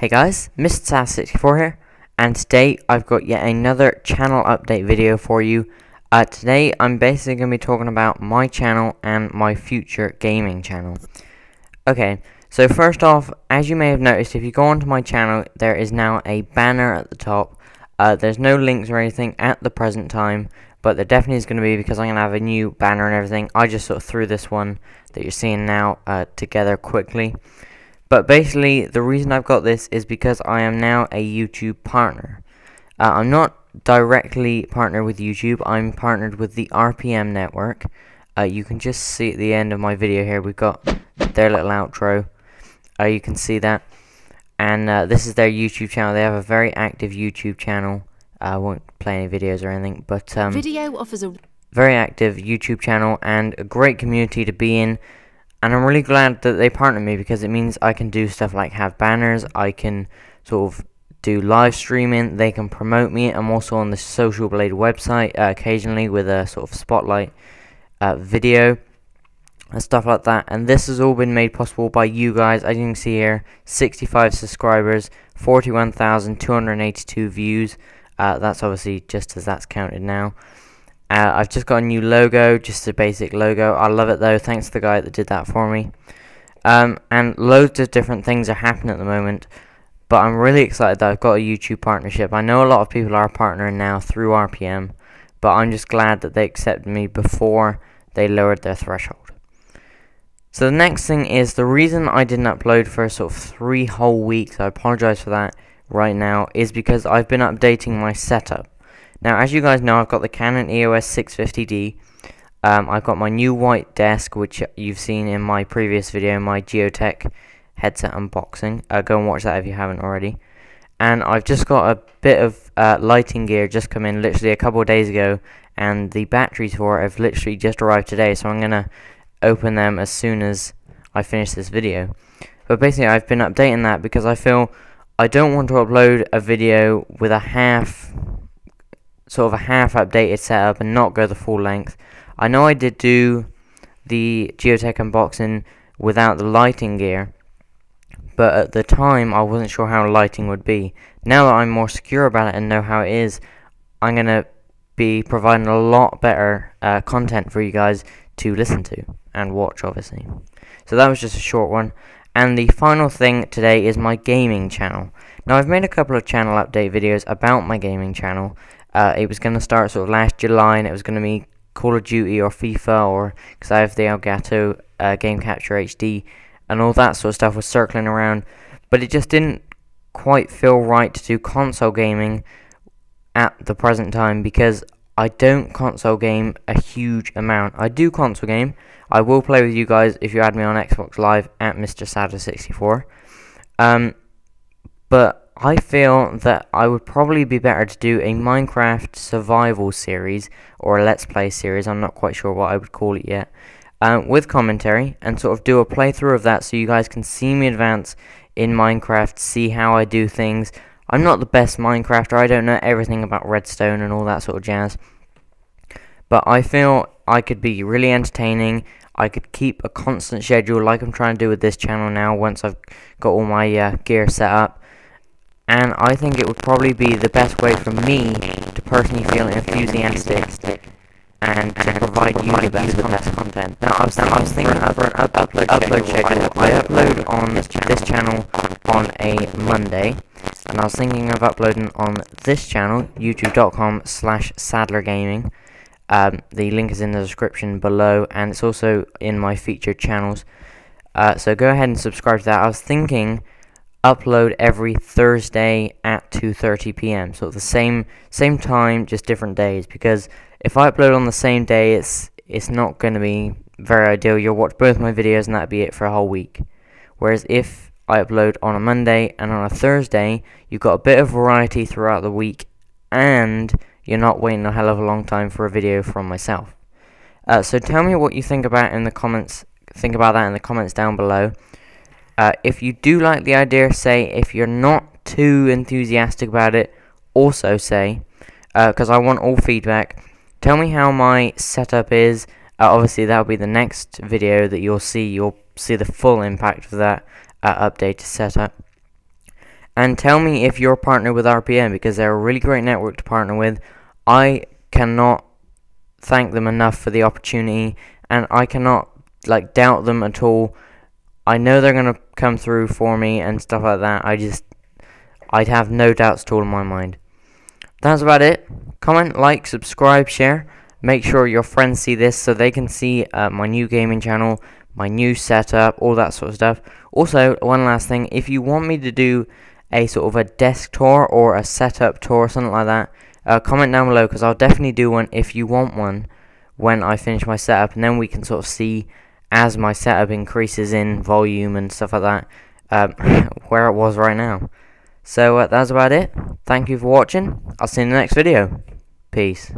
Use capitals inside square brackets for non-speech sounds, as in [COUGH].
Hey guys, Mr. Sass64 here, and today I've got yet another channel update video for you. Uh, today I'm basically going to be talking about my channel and my future gaming channel. Okay, so first off, as you may have noticed, if you go onto my channel, there is now a banner at the top. Uh, there's no links or anything at the present time, but there definitely is going to be because I'm going to have a new banner and everything. I just sort of threw this one that you're seeing now uh, together quickly. But basically, the reason I've got this is because I am now a YouTube partner. Uh, I'm not directly partnered with YouTube, I'm partnered with the RPM network. Uh, you can just see at the end of my video here, we've got their little outro. Uh, you can see that. And uh, this is their YouTube channel. They have a very active YouTube channel. I won't play any videos or anything, but um, video offers a very active YouTube channel and a great community to be in and I'm really glad that they partnered me because it means I can do stuff like have banners, I can sort of do live streaming, they can promote me. I'm also on the Social Blade website uh, occasionally with a sort of spotlight uh, video and stuff like that. And this has all been made possible by you guys. As you can see here, 65 subscribers, 41,282 views. Uh, that's obviously just as that's counted now. Uh, I've just got a new logo, just a basic logo. I love it though. Thanks to the guy that did that for me. Um, and loads of different things are happening at the moment. But I'm really excited that I've got a YouTube partnership. I know a lot of people are partnering now through RPM, but I'm just glad that they accepted me before they lowered their threshold. So the next thing is the reason I didn't upload for sort of three whole weeks, I apologize for that right now, is because I've been updating my setup. Now, as you guys know, I've got the Canon EOS 650D. Um, I've got my new white desk, which you've seen in my previous video, my Gioteck headset unboxing. Uh, go and watch that if you haven't already. And I've just got a bit of uh, lighting gear just come in literally a couple of days ago, and the batteries for it have literally just arrived today, so I'm going to open them as soon as I finish this video. But basically, I've been updating that because I feel I don't want to upload a video with a half sort of a half updated setup and not go the full length. I know I did do the Gioteck unboxing without the lighting gear, but at the time I wasn't sure how lighting would be. Now that I'm more secure about it and know how it is, I'm going to be providing a lot better uh, content for you guys to listen to and watch obviously. So that was just a short one. And the final thing today is my gaming channel. Now I've made a couple of channel update videos about my gaming channel uh, it was going to start sort of last July, and it was going to be Call of Duty or FIFA or because I have the Elgato uh, Game Capture HD, and all that sort of stuff was circling around, but it just didn't quite feel right to do console gaming at the present time because I don't console game a huge amount. I do console game. I will play with you guys if you add me on Xbox Live at Mr. Sada64. Um, but I feel that I would probably be better to do a Minecraft survival series or a Let's Play series, I'm not quite sure what I would call it yet, um, with commentary and sort of do a playthrough of that so you guys can see me advance in Minecraft, see how I do things. I'm not the best Minecrafter, I don't know everything about redstone and all that sort of jazz, but I feel I could be really entertaining. I could keep a constant schedule like I'm trying to do with this channel now once I've got all my uh, gear set up and I think it would probably be the best way for me to personally feel enthusiastic and to provide you the best content. Now, I was, I was thinking for an up upload, upload schedule. I upload on this channel on a Monday, and I was thinking of uploading on this channel, youtube.com slash sadlergaming. Um, the link is in the description below, and it's also in my featured channels. Uh, so go ahead and subscribe to that. I was thinking upload every Thursday at 2:30 p.m. So the same same time, just different days. Because if I upload on the same day, it's it's not going to be very ideal. You'll watch both my videos and that'll be it for a whole week. Whereas if I upload on a Monday and on a Thursday, you've got a bit of variety throughout the week, and you're not waiting a hell of a long time for a video from myself. Uh, so tell me what you think about in the comments. Think about that in the comments down below. Uh, if you do like the idea, say. If you're not too enthusiastic about it, also say. Because uh, I want all feedback. Tell me how my setup is. Uh, obviously, that'll be the next video that you'll see. You'll see the full impact of that uh, updated setup. And tell me if you're partnered with RPM because they're a really great network to partner with. I cannot thank them enough for the opportunity, and I cannot like doubt them at all. I know they're gonna come through for me and stuff like that. I just, I'd have no doubts at all in my mind. That's about it. Comment, like, subscribe, share. Make sure your friends see this so they can see uh, my new gaming channel, my new setup, all that sort of stuff. Also, one last thing, if you want me to do a sort of a desk tour or a setup tour or something like that, uh, comment down below because I'll definitely do one if you want one when I finish my setup and then we can sort of see as my setup increases in volume and stuff like that um, [COUGHS] where it was right now. So uh, that's about it. Thank you for watching. I'll see you in the next video. Peace.